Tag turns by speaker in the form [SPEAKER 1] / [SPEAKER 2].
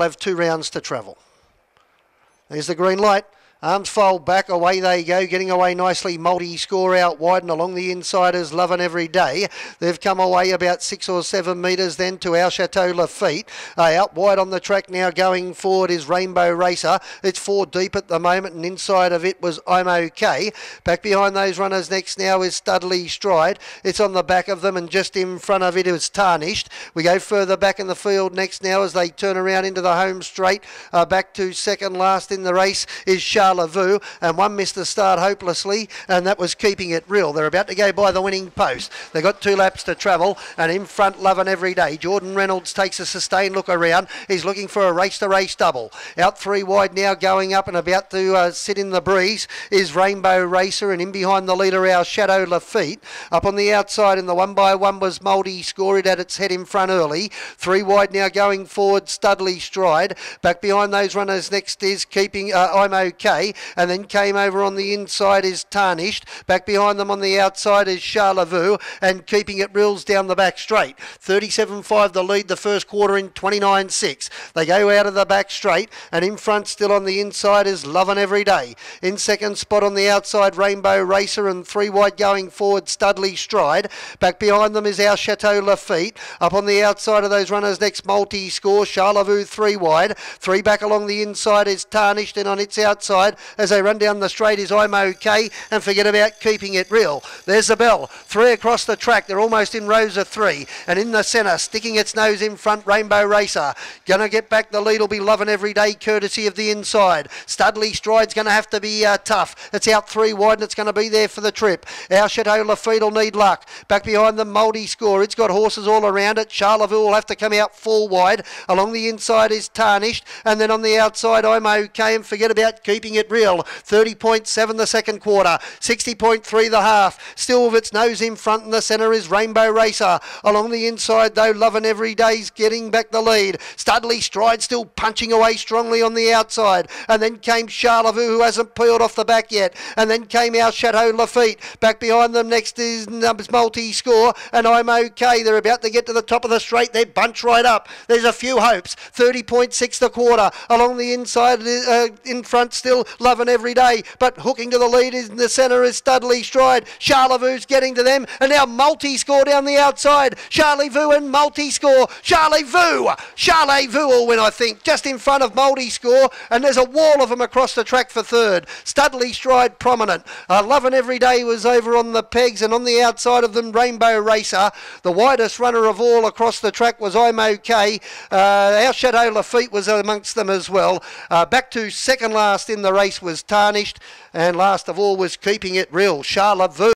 [SPEAKER 1] have two rounds to travel. There's the green light. Arms fold back, away they go, getting away nicely. Multi score out wide and along the inside is Loving Every Day. They've come away about six or seven metres then to our Chateau Lafitte. Uh, out wide on the track now going forward is Rainbow Racer. It's four deep at the moment and inside of it was I'm OK. Back behind those runners next now is Studley Stride. It's on the back of them and just in front of it is Tarnished. We go further back in the field next now as they turn around into the home straight. Uh, back to second last in the race is Sharp. And one missed the start hopelessly, and that was keeping it real. They're about to go by the winning post. They've got two laps to travel, and in front, loving every day. Jordan Reynolds takes a sustained look around. He's looking for a race to race double. Out three wide now, going up and about to uh, sit in the breeze is Rainbow Racer, and in behind the leader, our Chateau Lafitte. Up on the outside, in the one by one was Multi Scored at its head in front early. Three wide now, going forward, Studley Stride. Back behind those runners next is keeping uh, I'm okay and then came over on the inside is Tarnished. Back behind them on the outside is Charlevoix, and keeping it reels down the back straight. 37.5 the lead the first quarter in 29.6. They go out of the back straight, and in front still on the inside is Lovin' Every Day. In second spot on the outside, Rainbow Racer, and three wide going forward, Studley Stride. Back behind them is our Chateau Lafitte. Up on the outside of those runners next, multi score, Charlevoix three wide. Three back along the inside is Tarnished, and on its outside, as they run down the straight is I'm okay and forget about keeping it real. There's the bell. Three across the track. They're almost in rows of three. And in the centre, sticking its nose in front, Rainbow Racer. Gonna get back. The lead will be loving every day, courtesy of the inside. Studley Stride's going to have to be uh, tough. It's out three wide and it's going to be there for the trip. Our Chateau Lafitte will need luck. Back behind the multi score. It's got horses all around it. Charlevoix will have to come out full wide. Along the inside is Tarnished. And then on the outside, I'm okay. And forget about keeping it it real. 30.7 the second quarter, 60.3 the half. Still with its nose in front in the centre is Rainbow Racer. Along the inside though, Loving Every Day's getting back the lead. Studley Stride still punching away strongly on the outside. And then came Charlevoix who hasn't peeled off the back yet. And then came our Chateau Lafitte. Back behind them next is Multi Score and I'm okay. They're about to get to the top of the straight. They're bunched right up. There's a few hopes. 30.6 the quarter. Along the inside uh, in front still loving every day. But hooking to the lead in the centre is Studley Stride. Charlevoix's getting to them. And now multi score down the outside. Charlevoix and multi score. Charlevoix. Charlevoix will win, I think, just in front of multi score. And there's a wall of them across the track for third. Studley Stride prominent. Uh, loving every day was over on the pegs and on the outside of them, Rainbow Racer. The widest runner of all across the track was I'm okay. Uh, our Chateau Lafitte was amongst them as well. Uh, back to second last in the race was tarnished, and last of all was keeping it real. Charlotte